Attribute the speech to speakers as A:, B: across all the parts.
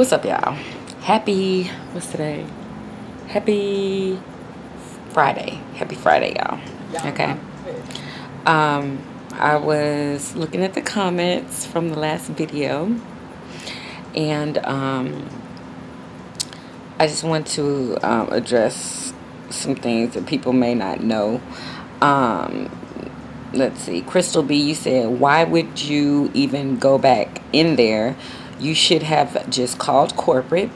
A: What's up, y'all? Happy, what's today? Happy Friday. Happy Friday, y'all. Okay. Um, I was looking at the comments from the last video, and um, I just want to um, address some things that people may not know. Um, let's see. Crystal B, you said, why would you even go back in there? You should have just called corporate.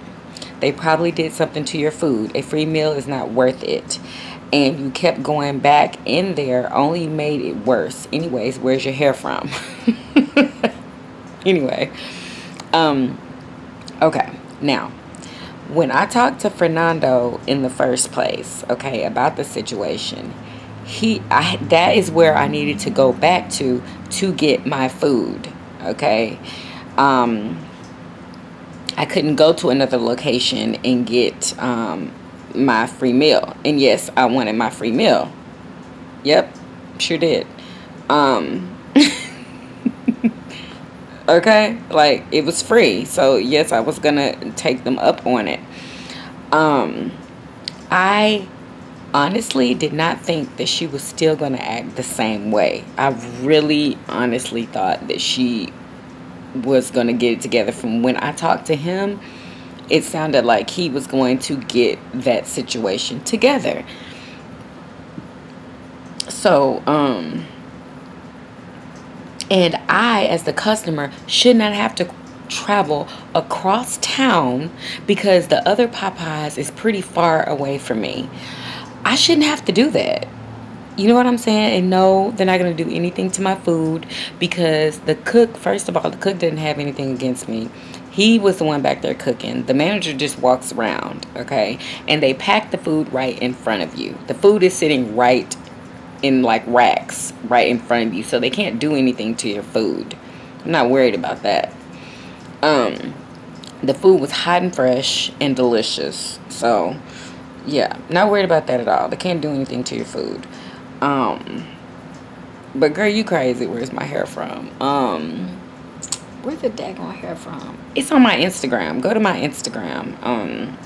A: They probably did something to your food. A free meal is not worth it. And you kept going back in there, only made it worse. Anyways, where's your hair from? anyway, um, okay, now when I talked to Fernando in the first place, okay, about the situation, he I that is where I needed to go back to to get my food, okay? Um I couldn't go to another location and get um, my free meal. And yes, I wanted my free meal. Yep, sure did. Um, okay, like it was free. So yes, I was gonna take them up on it. Um, I honestly did not think that she was still gonna act the same way. I really honestly thought that she was going to get it together. From when I talked to him, it sounded like he was going to get that situation together. So, um, and I, as the customer, should not have to travel across town because the other Popeyes is pretty far away from me. I shouldn't have to do that. You know what I'm saying? And no, they're not going to do anything to my food because the cook, first of all, the cook didn't have anything against me. He was the one back there cooking. The manager just walks around, okay? And they pack the food right in front of you. The food is sitting right in like racks right in front of you. So they can't do anything to your food. I'm not worried about that. Um, the food was hot and fresh and delicious. So, yeah, not worried about that at all. They can't do anything to your food. Um, but girl, you crazy. Where's my hair from? Um, where's the daggone hair from? It's on my Instagram. Go to my Instagram. Um,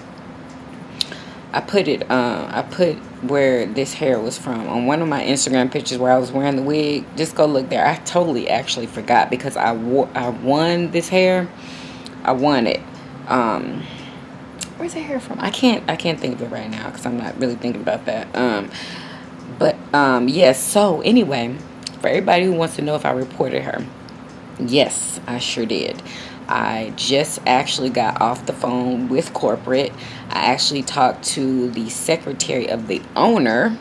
A: I put it. Uh, I put where this hair was from on one of my Instagram pictures where I was wearing the wig. Just go look there. I totally actually forgot because I wore. I won this hair. I won it. Um, where's the hair from? I can't. I can't think of it right now because I'm not really thinking about that. Um but um, yes, so anyway, for everybody who wants to know if I reported her, yes, I sure did. I just actually got off the phone with corporate. I actually talked to the secretary of the owner.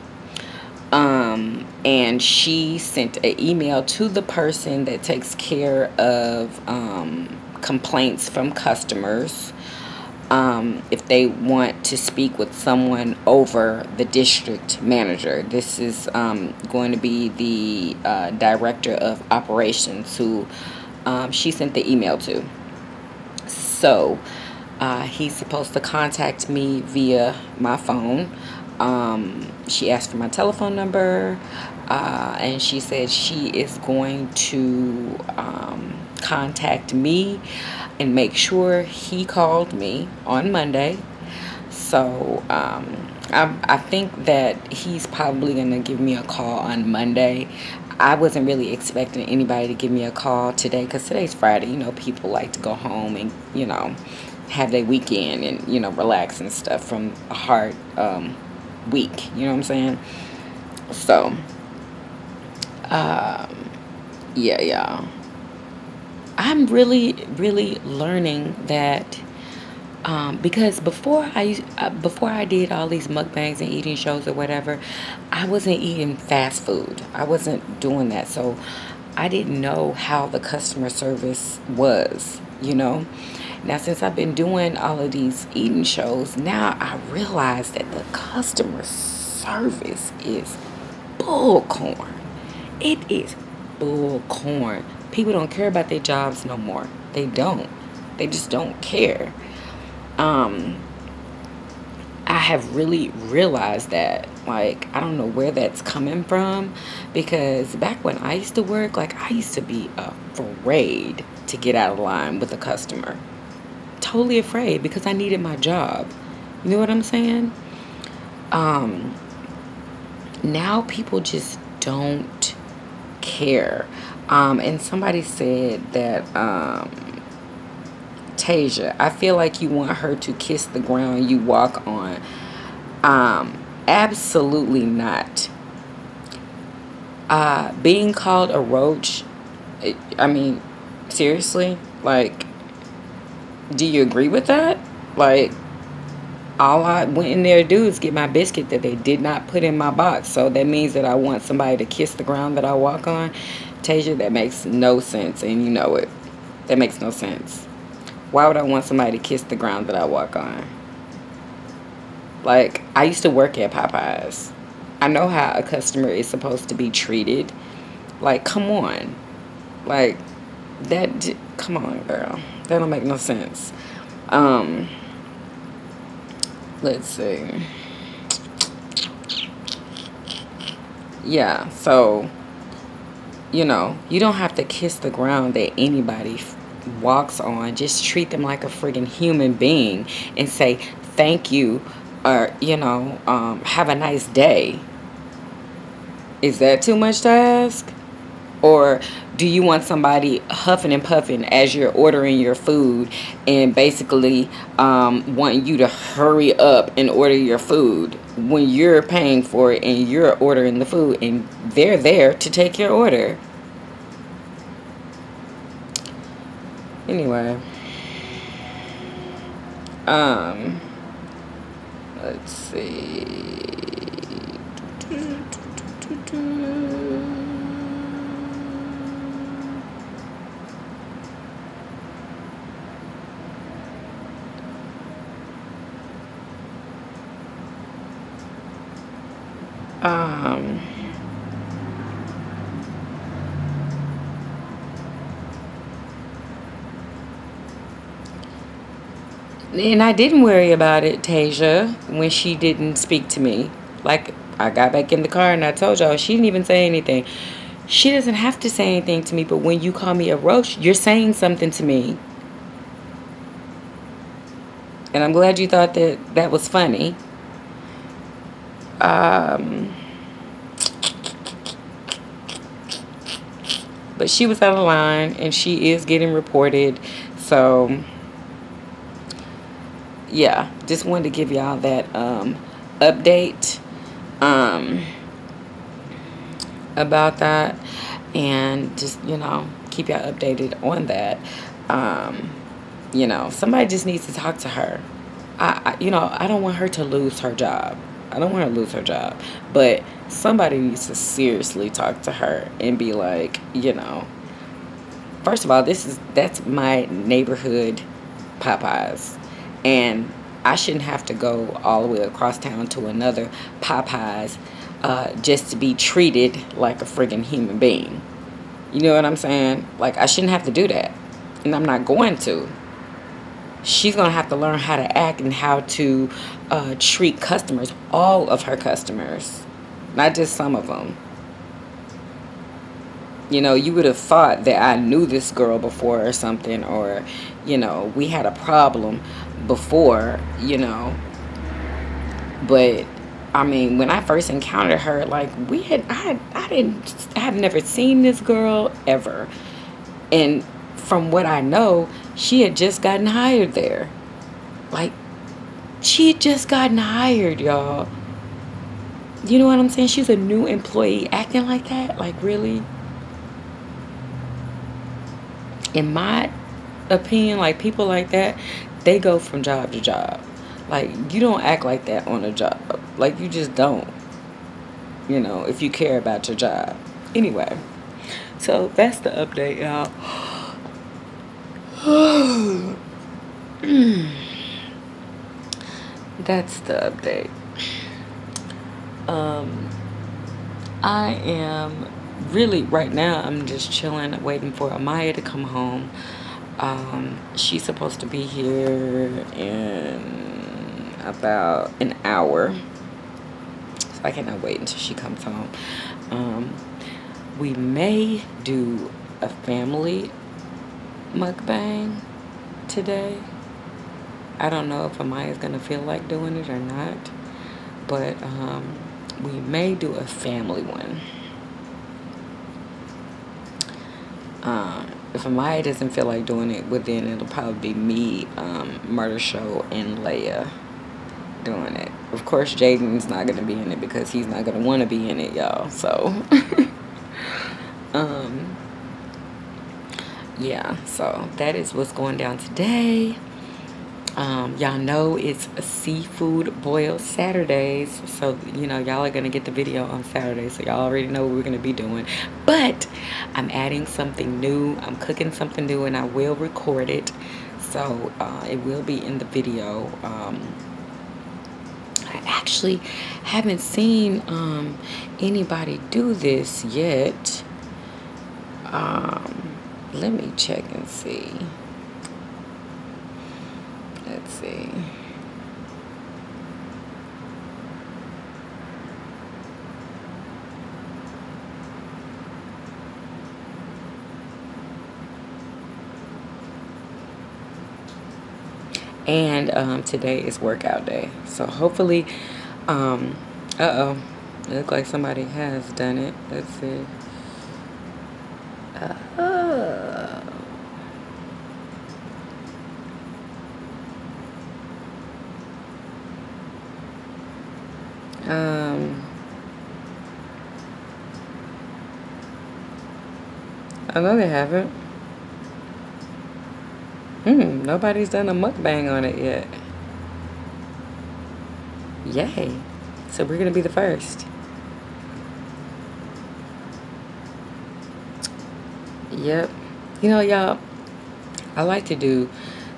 A: Um, and she sent an email to the person that takes care of um, complaints from customers um, if they want to speak with someone over the district manager. This is um, going to be the uh, director of operations who um, she sent the email to. So uh, he's supposed to contact me via my phone. Um, she asked for my telephone number uh, and she said she is going to um, contact me and make sure he called me on Monday. So um, I, I think that he's probably going to give me a call on Monday. I wasn't really expecting anybody to give me a call today because today's Friday. You know, people like to go home and, you know, have their weekend and, you know, relax and stuff from a hard um, week. You know what I'm saying? So, um, yeah, y'all. I'm really, really learning that um, because before I uh, before I did all these mukbangs and eating shows or whatever, I wasn't eating fast food. I wasn't doing that, so I didn't know how the customer service was. You know, now since I've been doing all of these eating shows, now I realize that the customer service is bullcorn. It is bullcorn people don't care about their jobs no more. They don't. They just don't care. Um, I have really realized that. Like, I don't know where that's coming from because back when I used to work, like, I used to be afraid to get out of line with a customer. totally afraid because I needed my job. You know what I'm saying? Um, now people just don't care. Um, and somebody said that, um, Tasia, I feel like you want her to kiss the ground you walk on. Um, absolutely not. Uh, being called a roach, I mean, seriously? Like, do you agree with that? Like, all I went in there to do is get my biscuit that they did not put in my box. So that means that I want somebody to kiss the ground that I walk on. Tasia, that makes no sense, and you know it. That makes no sense. Why would I want somebody to kiss the ground that I walk on? Like, I used to work at Popeyes. I know how a customer is supposed to be treated. Like, come on. Like, that, come on, girl. That don't make no sense. Um, let's see. Yeah, so, you know, you don't have to kiss the ground that anybody walks on. Just treat them like a friggin' human being and say thank you or, you know, um, have a nice day. Is that too much to ask? Or do you want somebody huffing and puffing as you're ordering your food and basically um, wanting you to hurry up and order your food when you're paying for it and you're ordering the food and they're there to take your order? Anyway. Um, let's see. Um, and I didn't worry about it, Tasia, when she didn't speak to me. Like, I got back in the car and I told y'all, she didn't even say anything. She doesn't have to say anything to me, but when you call me a roach, you're saying something to me. And I'm glad you thought that that was funny. Um, but she was out of line and she is getting reported. So, yeah, just wanted to give y'all that um, update um, about that and just, you know, keep y'all updated on that. Um, you know, somebody just needs to talk to her. I, I, you know, I don't want her to lose her job. I don't want her to lose her job. But somebody needs to seriously talk to her and be like, you know, first of all, this is that's my neighborhood Popeyes. And I shouldn't have to go all the way across town to another Popeyes uh, just to be treated like a friggin' human being. You know what I'm saying? Like, I shouldn't have to do that. And I'm not going to she's going to have to learn how to act and how to uh, treat customers, all of her customers, not just some of them. You know, you would have thought that I knew this girl before or something, or, you know, we had a problem before, you know. But, I mean, when I first encountered her, like, we had, I, had, I didn't, I have never seen this girl ever. And from what I know, she had just gotten hired there. Like, she had just gotten hired, y'all. You know what I'm saying? She's a new employee acting like that. Like, really? In my opinion, like, people like that, they go from job to job. Like, you don't act like that on a job. Like, you just don't. You know, if you care about your job. Anyway, so that's the update, y'all. Hmm. That's the update. Um, I am really right now. I'm just chilling, waiting for Amaya to come home. Um, she's supposed to be here in about an hour, so I cannot wait until she comes home. Um, we may do a family mukbang today. I don't know if Amaya's gonna feel like doing it or not, but um, we may do a family one. Uh, if Amaya doesn't feel like doing it, well then it'll probably be me, um, Murder Show, and Laiya doing it. Of course, Jaden's not gonna be in it because he's not gonna want to be in it, y'all. So, um, yeah. So that is what's going down today. Um, y'all know it's a seafood boil Saturdays. So, you know, y'all are going to get the video on Saturday. So y'all already know what we're going to be doing. But I'm adding something new. I'm cooking something new and I will record it. So uh, it will be in the video. Um, I actually haven't seen um, anybody do this yet. Um, let me check and see. Let's see. And um, today is workout day. So hopefully, um, uh-oh. It looks like somebody has done it. Let's see. Um, I know they haven't. Hmm, nobody's done a mukbang on it yet. Yay. So we're going to be the first. Yep. You know, y'all, I like to do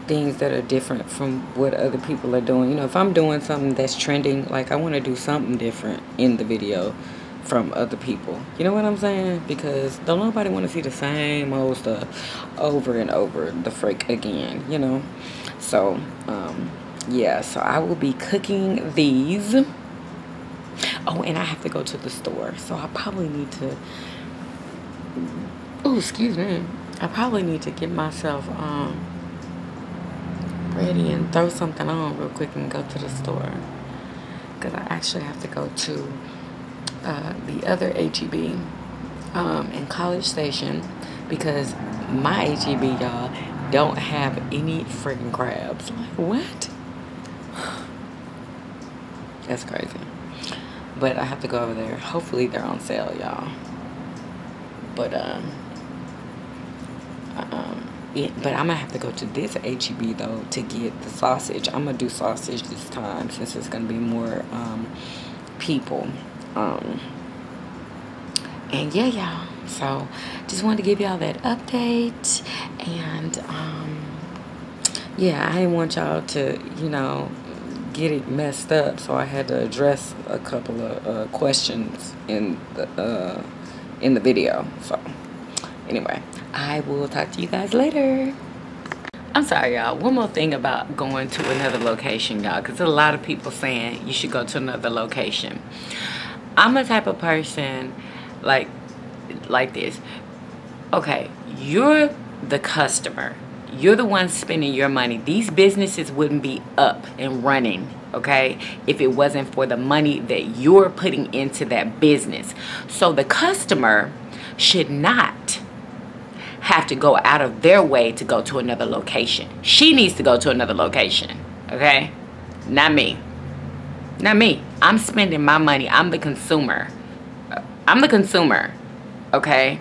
A: things that are different from what other people are doing. You know, if I'm doing something that's trending, like I want to do something different in the video from other people. You know what I'm saying? Because don't nobody want to see the same old stuff over and over the freak again, you know? So, um, yeah, so I will be cooking these. Oh, and I have to go to the store. So I probably need to, oh, excuse me. I probably need to get myself, um, ready and throw something on real quick and go to the store. Because I actually have to go to uh, the other HEB um, in College Station because my HEB, y'all, don't have any freaking crabs. Like, what? That's crazy. But I have to go over there. Hopefully they're on sale, y'all. But, um, um, it, but I'm gonna have to go to this HEB though to get the sausage. I'm gonna do sausage this time since it's gonna be more um, people. Um, and yeah, y'all. So just wanted to give y'all that update. And um, yeah, I didn't want y'all to, you know, get it messed up. So I had to address a couple of uh, questions in the uh, in the video. So anyway, I will talk to you guys later. I'm sorry, y'all. One more thing about going to another location, y'all, because a lot of people saying you should go to another location. I'm a type of person like like this. Okay, you're the customer. You're the one spending your money. These businesses wouldn't be up and running, okay, if it wasn't for the money that you're putting into that business. So the customer should not have to go out of their way to go to another location. She needs to go to another location, okay? Not me. Not me. I'm spending my money. I'm the consumer. I'm the consumer, okay?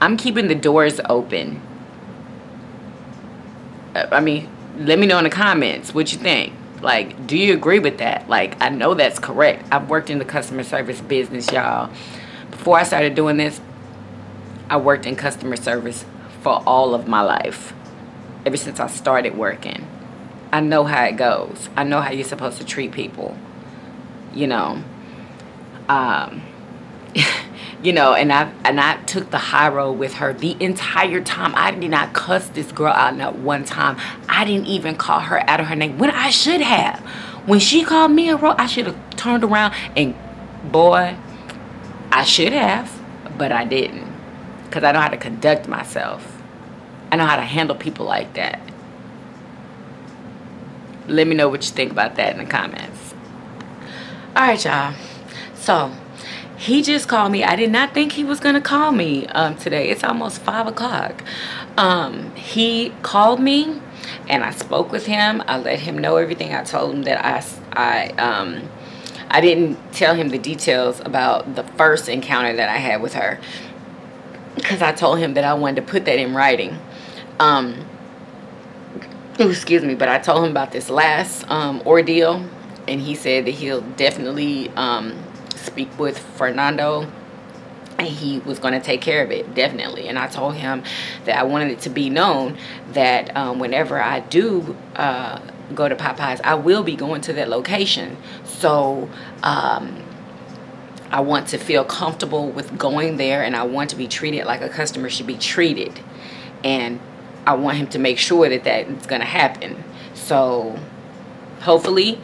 A: I'm keeping the doors open. Uh, I mean, let me know in the comments what you think. Like, do you agree with that? Like, I know that's correct. I've worked in the customer service business, y'all. Before I started doing this, I worked in customer service for all of my life. Ever since I started working. I know how it goes. I know how you're supposed to treat people. You know. Um, you know, and I and I took the high road with her the entire time. I did not cuss this girl out not one time. I didn't even call her out of her name when I should have. When she called me a road, I should have turned around and boy, I should have, but I didn't. Because I know how to conduct myself. I know how to handle people like that. let me know what you think about that in the comments. All right, y'all. So he just called me. I did not think he was gonna call me um, today. It's almost five o'clock. Um, he called me and I spoke with him. I let him know everything. I told him that I, I, um, I didn't tell him the details about the first encounter that I had with her because I told him that I wanted to put that in writing. Um, excuse me, but I told him about this last um, ordeal and he said that he'll definitely um, speak with Fernando and he was going to take care of it definitely. And i told him that i wanted it to be known that um, whenever i do uh, go to popeyes i will be going to that location. So um, i want to feel comfortable with going there and i want to be treated like a customer should be treated. And i want him to make sure that that's going to happen. So hopefully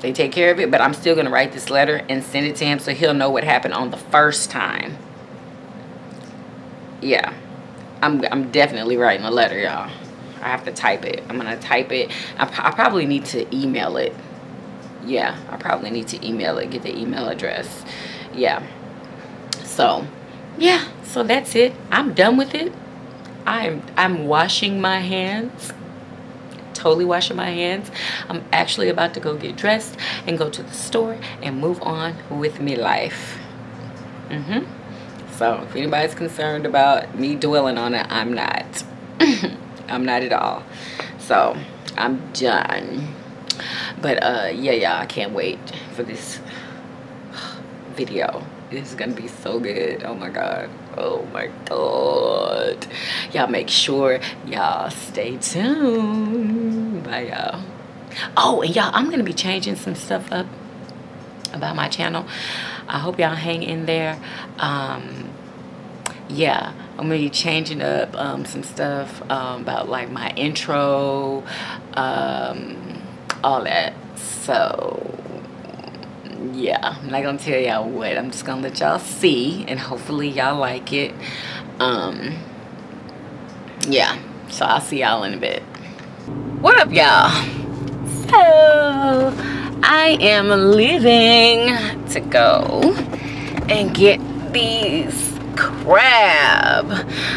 A: they take care of it but i'm still going to write this letter and send it to him so he'll know what happened on the first time. Yeah. I'm, I'm definitely writing a letter y'all. I have to type it. I'm going to type it. I, I probably need to email it. Yeah i probably need to email it get the email address. Yeah. So yeah. So that's it. I'm done with it i'm i'm washing my hands totally washing my hands. I'm actually about to go get dressed and go to the store and move on with me life. Mm-hmm. So if anybody's concerned about me dwelling on it, I'm not. I'm not at all. So I'm done. But uh, yeah, yeah, I can't wait for this video. This is gonna be so good. Oh my god. Oh my god. Y'all make sure y'all stay tuned. Bye y'all. Oh, and y'all, I'm gonna be changing some stuff up about my channel. I hope y'all hang in there. Um, yeah, I'm gonna be changing up um, some stuff um, about like my intro, um, all that. So yeah i'm not gonna tell y'all what. I'm just gonna let y'all see and hopefully y'all like it. Um yeah so i'll see y'all in a bit. What up y'all? So i am leaving to go and get these crab.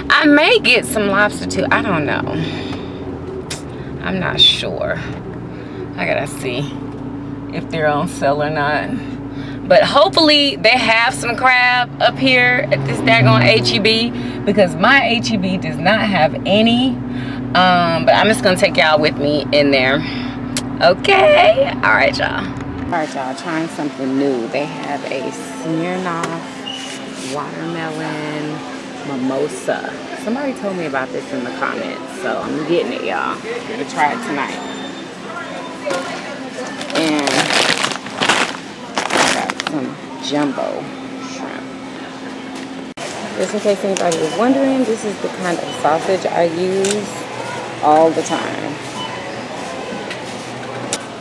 A: I may get some lobster too. I don't know. I'm not sure. I gotta see if they're on sale or not. But hopefully they have some crab up here at this daggone HEB because my HEB does not have any. Um, but I'm just gonna take y'all with me in there. Okay, all right y'all. All right y'all, trying something new. They have a Smirnoff watermelon mimosa. Somebody told me about this in the comments, so I'm getting it y'all. Gonna try it tonight. And some jumbo shrimp. Just in case anybody was wondering, this is the kind of sausage I use all the time.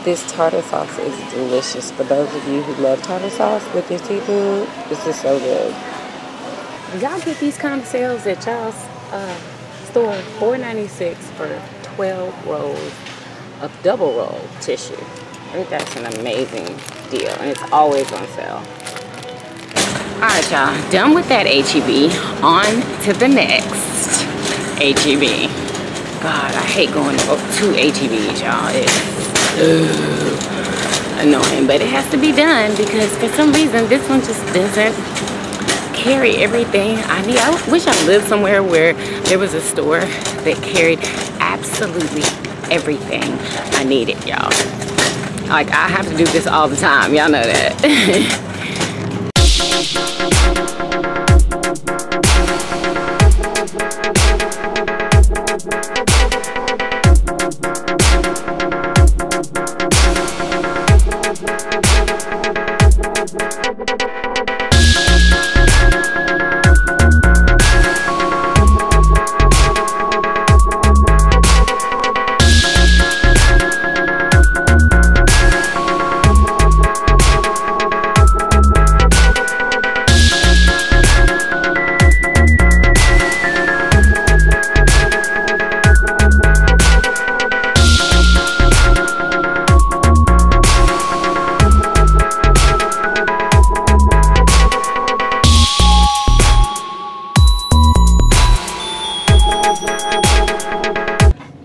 A: This tartar sauce is delicious. For those of you who love tartar sauce with your seafood, this is so good. Y'all get these kind of sales at y'all's uh, store, $4.96 for 12 rolls of double roll tissue. I think that's an amazing deal and it's always on sale. All right, y'all, done with that HEB. On to the next HEB. God, I hate going to HEBs, y'all. It's annoying, but it has to be done because for some reason this one just doesn't carry everything I need. I wish I lived somewhere where there was a store that carried absolutely everything I needed, y'all. Like, I have to do this all the time. Y'all know that.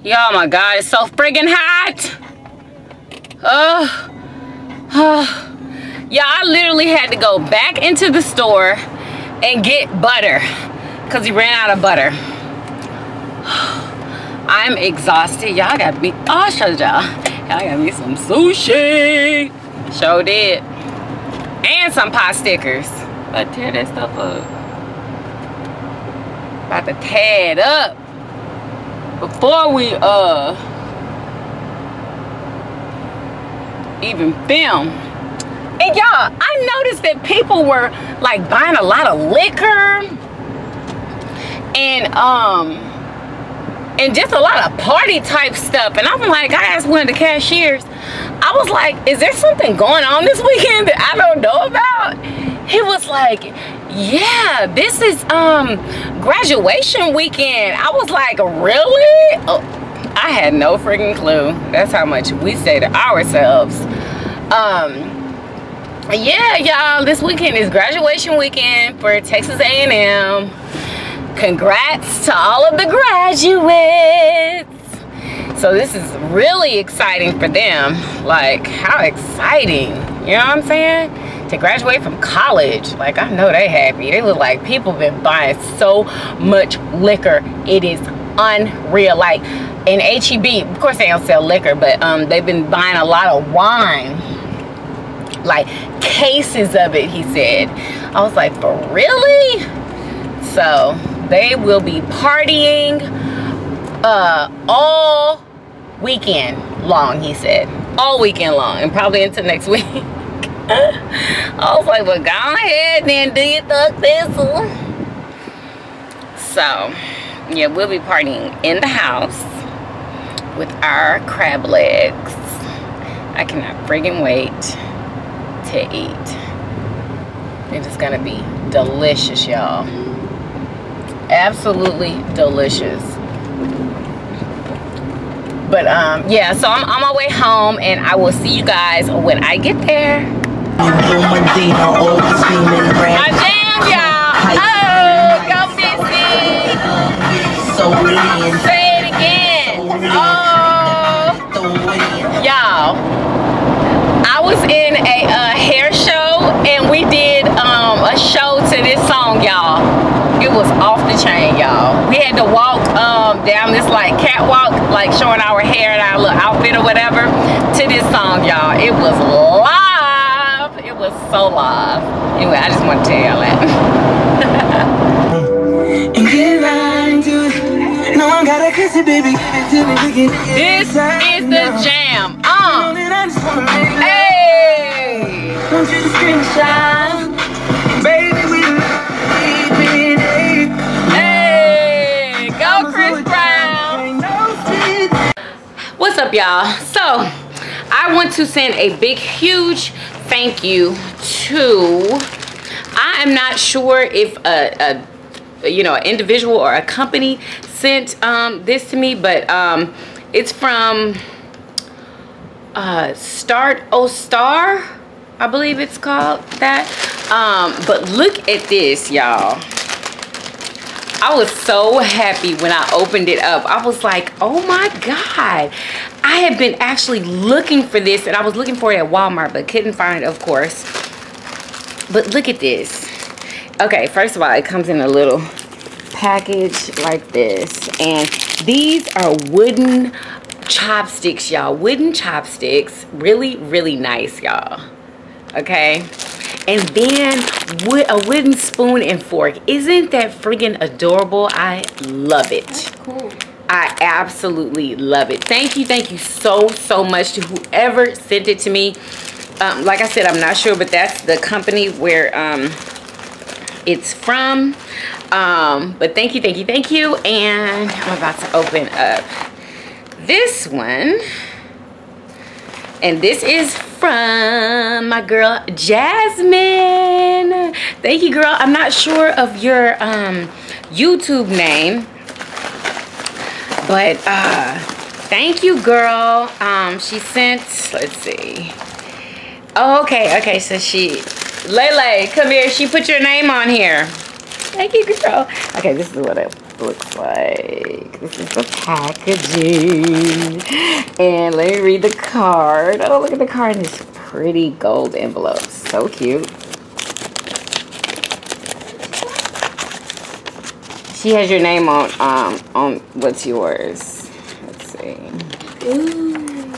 A: my God, it's so friggin' hot. Oh, oh. Yeah, I literally had to go back into the store and get butter because he ran out of butter. I'm exhausted. Y'all got me. Oh, show y'all. Y'all got me some sushi. Show did. And some pot stickers. But tear that stuff up. About to tear it up. Before we uh even film. And y'all, I noticed that people were like buying a lot of liquor and um and just a lot of party type stuff. And I'm like, I asked one of the cashiers, I was like, is there something going on this weekend that I don't know about? He was like, yeah, this is um graduation weekend. I was like, really? Oh, I had no freaking clue. That's how much we say to ourselves. Um, yeah, y'all, this weekend is graduation weekend for Texas A&M. Congrats to all of the graduates. So this is really exciting for them. Like, how exciting. You know what I'm saying? To graduate from college. Like, I know they happy. They look like people been buying so much liquor. It is unreal. Like, in HEB, of course they don't sell liquor, but um, they've been buying a lot of wine like cases of it he said i was like for really so they will be partying uh all weekend long he said all weekend long and probably into next week i was like well go ahead then do your thug thistle so yeah we'll be partying in the house with our crab legs i cannot friggin wait to eat. It is gonna be delicious, y'all. Absolutely delicious. But um, yeah, so I'm on my way home and I will see you guys when I get there. My jam, y'all. Oh, go busy. Say it again. Oh, y'all. I was in a uh, hair show and we did um, a show to this song, y'all. It was off the chain, y'all. We had to walk um, down this like catwalk, like showing our hair and our little outfit or whatever to this song, y'all. It was live. So live. Anyway, I just want to tell y'all that. this is the jam. Uh. Hey. Hey, go Chris Brown. What's up, y'all? So, I want to send a big, huge thank you to, I am not sure if a, a you know, an individual or a company sent um, this to me, but um, it's from uh, Start O Star, I believe it's called that. Um, but look at this, y'all. I was so happy when I opened it up. I was like, oh my God. I have been actually looking for this and I was looking for it at Walmart, but couldn't find it, of course. But look at this. Okay, first of all, it comes in a little package like this. And these are wooden chopsticks, y'all. Wooden chopsticks. Really, really nice, y'all. Okay. And then wood, a wooden spoon and fork. Isn't that freaking adorable? I love it.
B: That's cool.
A: I absolutely love it. Thank you, thank you so, so much to whoever sent it to me. Um, like I said, I'm not sure, but that's the company where um, it's from. Um, but thank you, thank you, thank you. And I'm about to open up this one. And this is from my girl Jasmine. Thank you, girl. I'm not sure of your um, YouTube name. But uh, thank you, girl. Um, she sent, let's see. Oh, okay, okay. So she, Lele, come here. She put your name on here. Thank you, girl. Okay, this is what it looks like. This is the packaging. And let me read the card. Oh, look at the card in this pretty gold envelope. So cute. She has your name on um on what's yours. Let's see.
B: Ooh.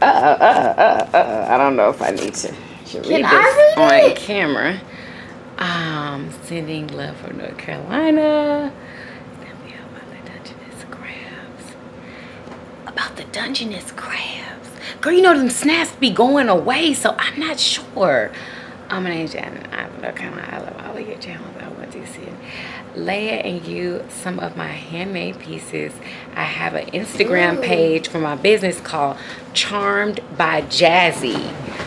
A: Uh uh uh uh uh. I don't know if I need to, to read
B: Can
A: this
B: I read
A: on
B: it?
A: camera. Um, sending love from North Carolina. About the Dungeness crabs. About the Dungeness crabs. Girl, you know them snaps be going away, so I'm not sure. I'm name Janet. I'm North Carolina. I love all of your channels. I want to see it. Laiya and you some of my handmade pieces. I have an Instagram page for my business called Charmed by Jazzy.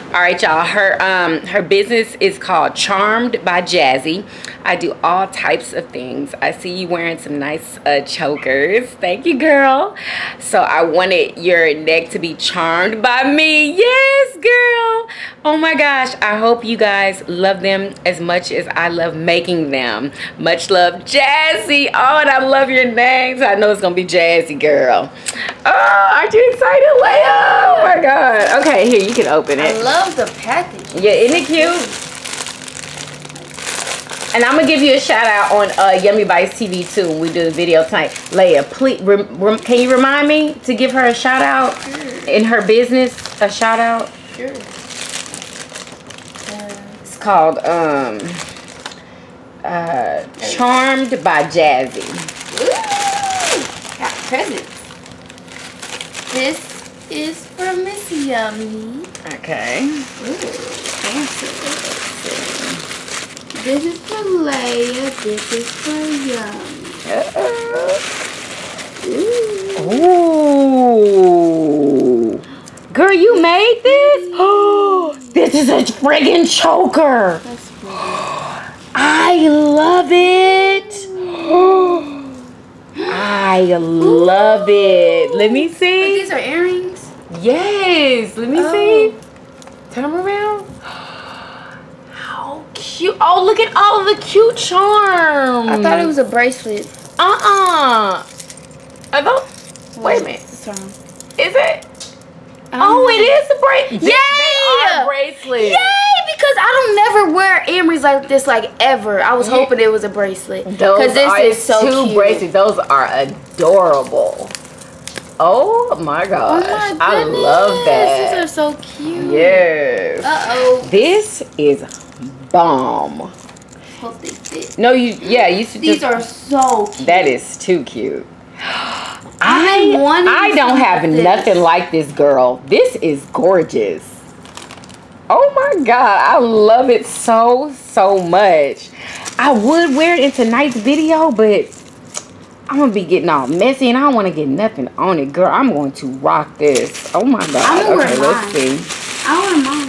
A: All right, y'all. Her um her business is called Charmed by Jazzy. I do all types of things. I see you wearing some nice uh, chokers. Thank you, girl. So I wanted your neck to be charmed by me. Yes, girl. Oh my gosh. I hope you guys love them as much as I love making them. Much love, Jazzy. Oh, and I love your names. I know it's gonna be Jazzy, girl. Oh, aren't you excited, Laiya? Oh my god. Okay, here you can open it.
B: I love the package.
A: Yeah, isn't it cute? And I'm gonna give you a shout out on uh, Yummy Bites TV too when we do the video tonight. Laiya, please, can you remind me to give her a shout out in her business? A shout out.
B: Sure. Uh,
A: It's called um, uh, Charmed by Jazzy.
B: Ooh, got presents. This is for Miss Yummy.
A: Okay.
B: Ooh, fancy. This is for Laiya. This is for Yummy. Oh. Ooh.
A: Ooh. Girl, you made this? Oh, this is a friggin' choker. I love it. I love it. Let me see.
B: these are earrings?
A: Yes. Let me
B: Oh.
A: see. Turn them around. How cute. Oh, look at all the cute charms.
B: I thought it was a bracelet.
A: Uh-uh. I don't. Wait a minute. Is it?
B: Um,
A: Oh, it is a bracelet.
B: Yay!
A: They are bracelets.
B: Yay! Because I don't never wear earrings like this like ever. I was hoping it was a bracelet.
A: Those
B: Because this
A: are
B: is so
A: two
B: cute.
A: bracelets. Those are adorable. Oh my
B: Oh
A: gosh.
B: my
A: I love that.
B: These are so cute.
A: Yes.
B: Uh oh.
A: This is bomb.
B: Hope they fit.
A: No, you yeah, you should
B: These
A: just
B: are so cute.
A: that is too cute.
B: I
A: I I don't have
B: this.
A: nothing like this girl. This is gorgeous. Oh my god, I love it so so much. I would wear it in tonight's video, but I'm gonna be getting all messy and I don't want to get nothing on it, girl. I'm going to rock this. Oh my god.
B: I'm gonna wear
A: okay, let's
B: mine.
A: see.
B: I want mine.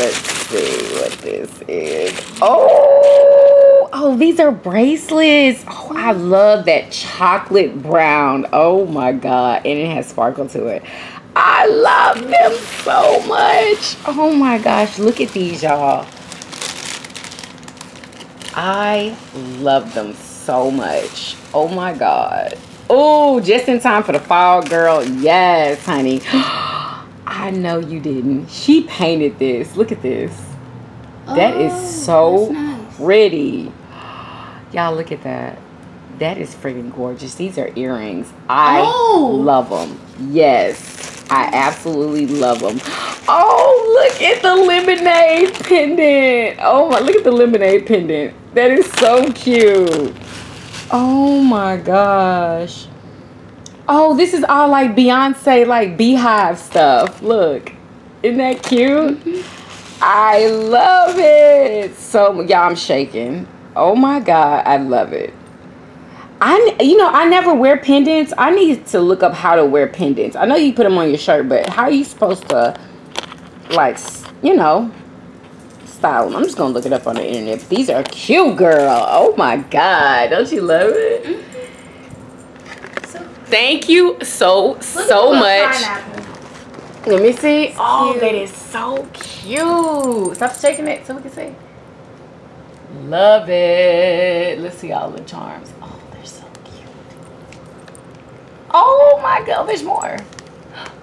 A: Let's see what this is. Oh, oh, these are bracelets. Oh, I love that chocolate brown. Oh my god, and it has sparkle to it. I love them so much. Oh my gosh, look at these, y'all. I love them so much. Oh my god. Oh, just in time for the fall, girl. Yes, honey. I know you didn't. She painted this. Look at this. That is
B: Oh,
A: so
B: nice.
A: pretty. Y'all look at that. That is freaking gorgeous. These are earrings. I
B: Oh.
A: love them. Yes. I absolutely love them. Oh, look at the lemonade pendant. Oh my, look at the lemonade pendant. That is so cute. Oh my gosh. Oh, this is all like Beyonce, like beehive stuff. Look. Isn't that cute? I love it. So, y'all, I'm shaking. Oh my God, I love it. I, you know, I never wear pendants. I need to look up how to wear pendants. I know you put them on your shirt, but how are you supposed to, like, you know, style them? I'm just gonna look it up on the internet. But these are cute, girl. Oh my God, don't you love it?
B: So,
A: Thank you so so much. Let me see. Oh,
B: cute.
A: that is so cute. Stop shaking it so we can see. Love it. Let's see all the charms. Oh, they're so cute. Oh my god, there's more.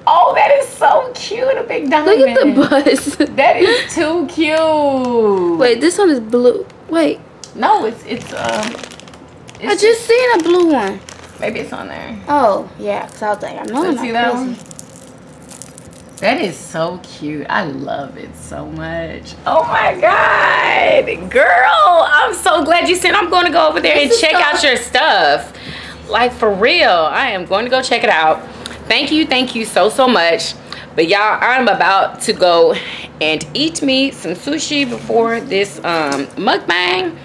A: Oh, that is so cute. A big diamond.
B: Look at the bus.
A: That is too cute.
B: Wait, this one is blue. Wait,
A: No, it's it's um. It's
B: I just seen a blue one.
A: maybe it's on there.
B: Oh, yeah, because I was like, I know I'm
A: Let's see
B: not
A: that
B: crazy.
A: one. That is so cute. I love it so much. Oh my god, girl! I'm so glad you said I'm going to go over there and
B: This is
A: check
B: so-
A: out your stuff. Like for real, I am going to go check it out. Thank you, thank you so so much. But y'all, I'm about to go and eat me some sushi before this um, mukbang,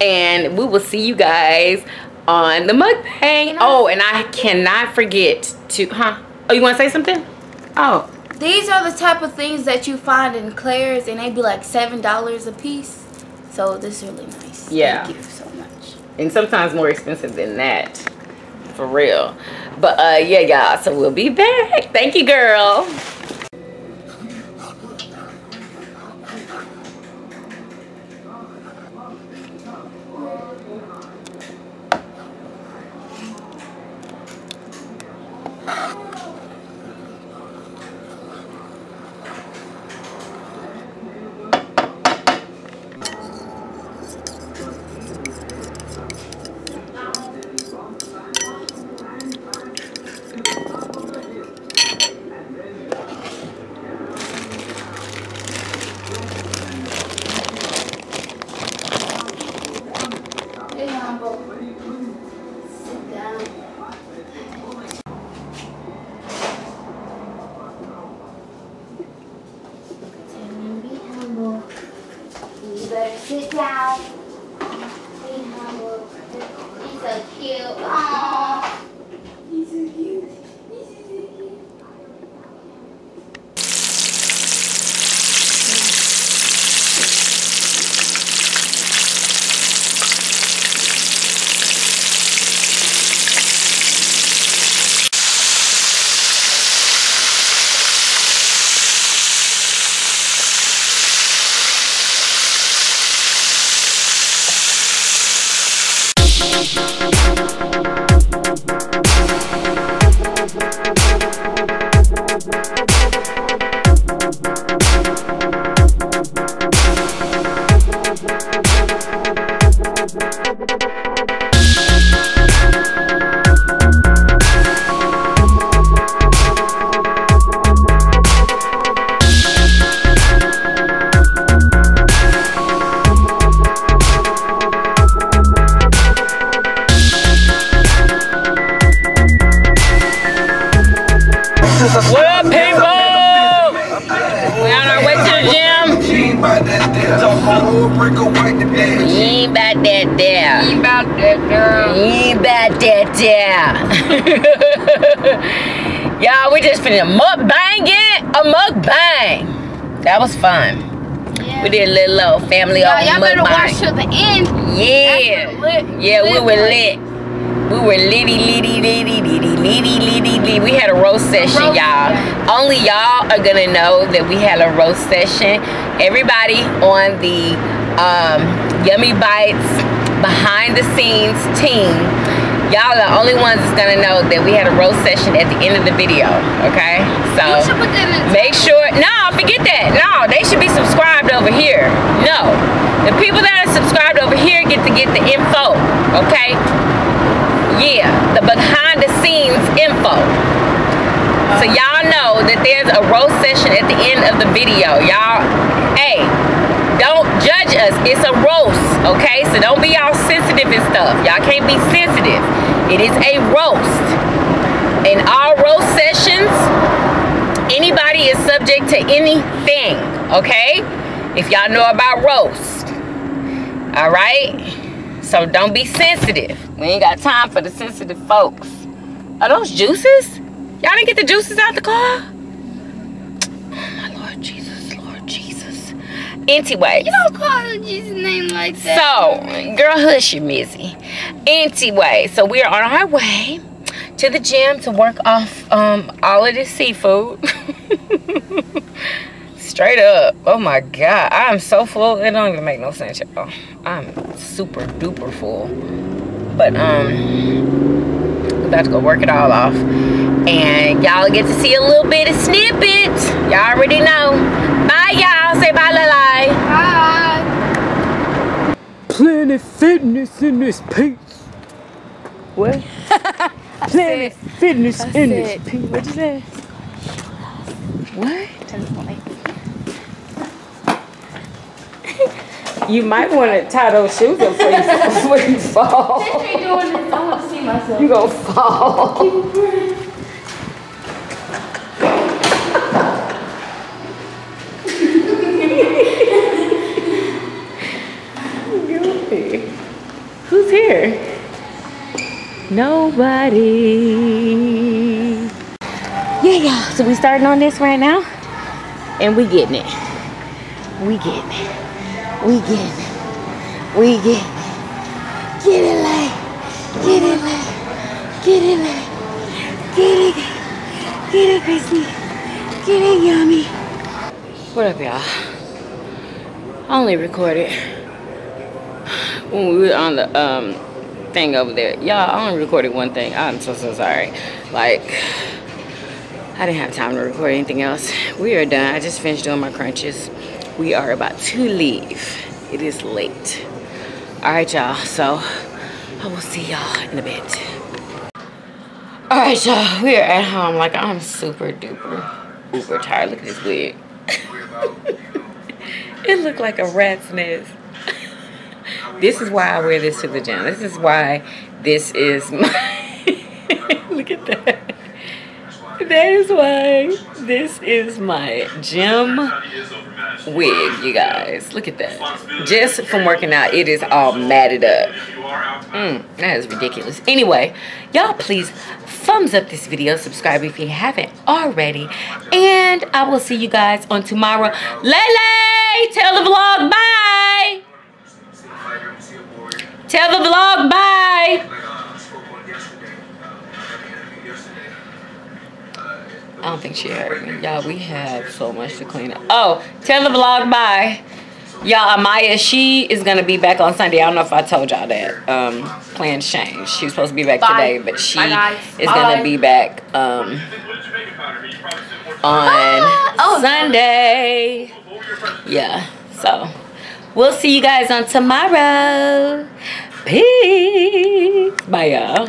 A: and we will see you guys on the mukbang. Oh, and I cannot forget to, huh? Oh, you want to say something? Oh,
B: These are the type of things that you find in Claire's, and they be like seven dollars a piece. So this is really nice.
A: Yeah.
B: Thank you so much.
A: and sometimes more expensive than that for real. But uh yeah y'all so we'll be back. Thank you girl
C: that there. Brick of white to dance.
A: you ain't about that there
B: Be about that girl.
A: you ain't about that there y'all we just finished mukbanging a mukbang that was fun
B: Yeah.
A: we did a little, little family
B: Y'all,
A: on
B: y'all better watch
A: mukbang
B: till the end.
A: yeah
B: That's what lit-
A: Yeah, we were
B: was.
A: lit. We were litty, litty, litty, litty, litty, litty, litty. We had a roast session, y'all. Only y'all are gonna know that we had a roast session. Everybody on the um, Yummy Bites behind the scenes team, y'all are the only ones that's gonna know that we had a roast session at the end of the video. Okay, so
B: You should put that in.
A: make sure no forget that no they should be subscribed over here no the people that are subscribed over here get to get the info okay yeah the behind the scenes info. So y'all know that there's a roast session at the end of the video y'all. Hey don't judge us. It's a roast okay? So don't be all sensitive and stuff. Y'all can't be sensitive. It is a roast. In all roast sessions anybody is subject to anything okay? If y'all know about roast all right so don't be sensitive we ain't got time for the sensitive folks are those juices y'all didn't get the juices out the car oh my lord jesus lord jesus anyway
B: Don't call Jesus' name like that.
A: so, girl, hush you, Missy. Anyway, so we are on our way to the gym to work off um, all of this seafood. it's
C: Straight up. Oh my god. I'm so full. It don't even make no sense, y'all. I'm super duper full. But um we're about to go work it all off. And y'all get to see a little bit of snippets. Y'all already know. Bye y'all. Say bye Lalai.
B: Bye.
A: Planet Fitness in this piece. What? Planet Fitness
B: I
A: in this
B: said-
A: piece. What you say? What? You might want to tie those shoes up before you, before you fall.
B: Since you're doing this, I want to see myself.
A: You gonna fall. Goofy. Who's here? Nobody. Yeah, y'all. So we starting on this right now, and we getting it. We getting it. We get it. We get it. Get it, like. Get it, like. Get it, like. Get it. Get it, crispy. Get it, yummy. What up, y'all? I only recorded when we were on the um thing over there. Y'all, I only recorded one thing. I'm so so sorry. Like I didn't have time to record anything else. We are done. I just finished doing my crunches. We are about to leave. It is late. All right, y'all. So I will see y'all in a bit. All right, y'all. We are at home. Like I'm super duper uber tired. Look at this wig. it looked like a rat's nest. This is why I wear this to the gym. This is why this is my. Look at that. That is why this is my gym wig, you guys. Look at that. Just from working out, it is all matted up. Mm, that is ridiculous. Anyway, y'all please thumbs up this video, subscribe if you haven't already, and I will see you guys on tomorrow. Lele, tell the vlog bye. Tell the vlog bye. I don't think she heard me. Y'all, we have so much to clean up. Oh, tell the vlog bye. Y'all, Amaya, she is going to be back on Sunday. I don't know if I told y'all that. Um, plans changed. She was supposed to be back
B: Bye.
A: today, but she is going to be back um, on
B: Oh.
A: Sunday. Yeah, so we'll see you guys on tomorrow. Peace. Bye, y'all.